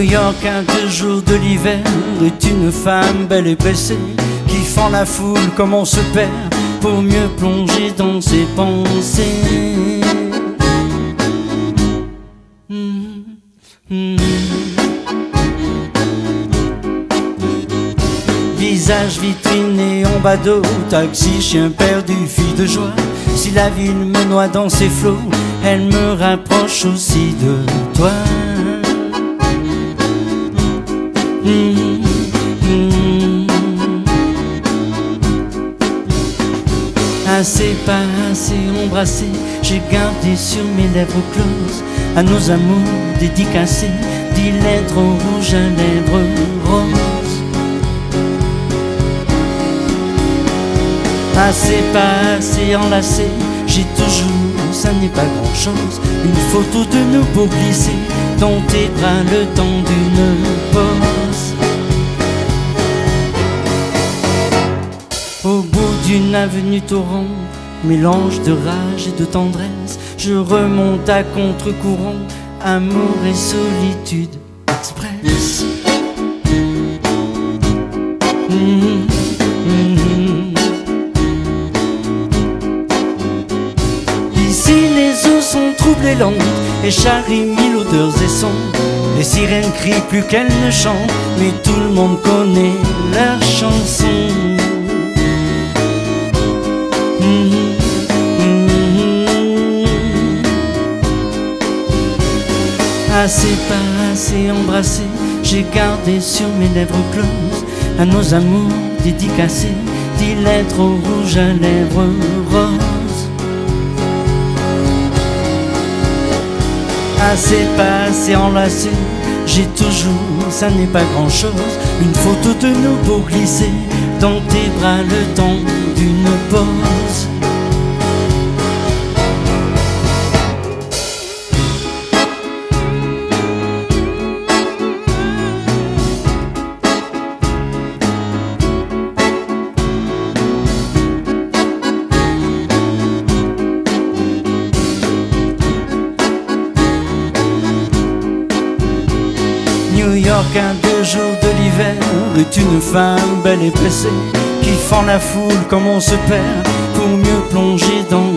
New York, un deux jours de l'hiver, est une femme belle et pressée qui fend la foule comme on se perd pour mieux plonger dans ses pensées. Mm, mm. Visage en bas d'eau, taxi, chien perdu, fille de joie. Si la ville me noie dans ses flots, elle me rapproche aussi de toi. Mm, mm. Assez, pas assez, embrassé, j'ai gardé sur mes lèvres closes à nos amours dédicacés, dix lettres rouges à lèvres roses. Assez, pas assez, enlacé, j'ai toujours, ça n'est pas grand chose, une photo de nous pour glisser dans tes bras le temps d'une avenue torrent, mélange de rage et de tendresse, je remonte à contre-courant, amour et solitude express. Mhm, mhm. Ici les eaux sont troubles et lentes, et charrient mille odeurs et sons. Les sirènes crient plus qu'elles ne chantent, mais tout le monde connaît leur chanson. Mhm, mhm. Assez, pas assez embrassé, j'ai gardé sur mes lèvres closes à nos amours dédicacés, dix lettres au rouge à lèvres roses. Assez, pas assez enlacé, j'ai toujours, ça n'est pas grand chose, une photo de nous pour glisser dans tes bras le temps New York, un deux jours de l'hiver, est une femme belle et pressée qui fend la foule comme on se perd pour mieux plonger dans